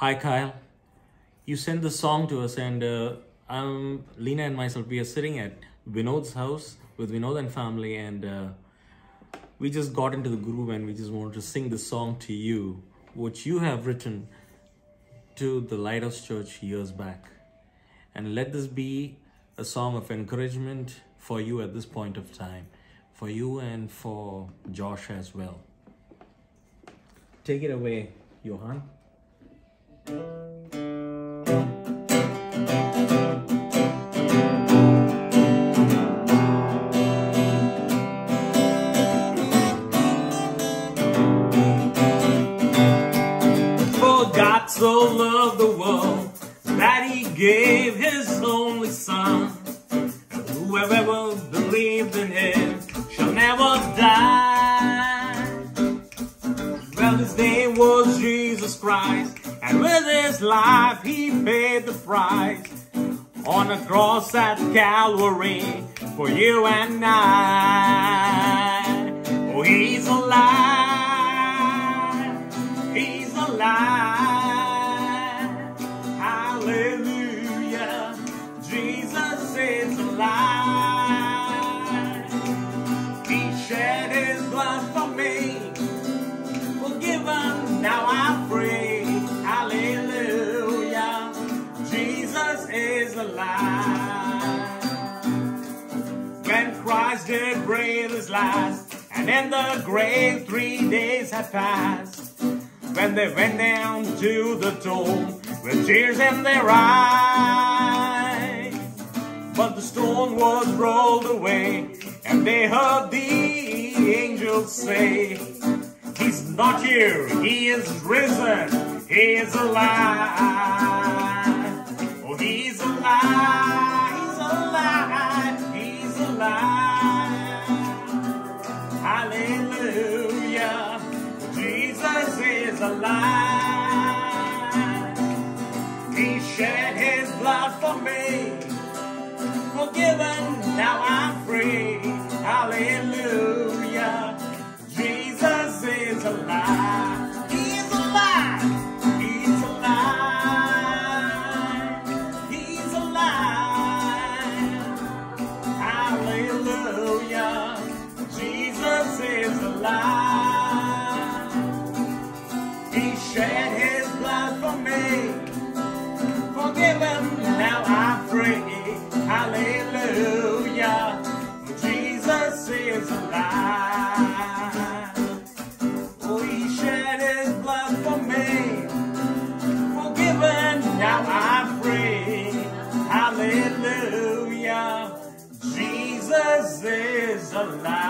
Hi, Kyle. You sent the song to us, and uh, I'm Lena and myself. We are sitting at Vinod's house with Vinod and family, and uh, we just got into the groove and we just wanted to sing the song to you, which you have written to the Lighthouse Church years back. And let this be a song of encouragement for you at this point of time, for you and for Josh as well. Take it away, Johan. His only son. And whoever believed in him shall never die. Well, his name was Jesus Christ, and with his life he paid the price on the cross at Calvary for you and I. Oh, he's alive. He's alive. Jesus is alive. He shed his blood for me. Forgiven, now I pray. Hallelujah. Jesus is alive. When Christ did breathe his last, and in the grave three days had passed. When they went down to the tomb with tears in their eyes. But the stone was rolled away, and they heard the angels say, He's not here, He is risen, He is alive. Oh, He's alive, He's alive, He's alive. Hallelujah, Jesus is alive. He shed His blood for me is alive. He shed his blood for me forgiven, now I'm free. Hallelujah. Jesus is alive. Oh, he shed his blood for me. Forgiven, now I'm free. Hallelujah. Jesus is alive.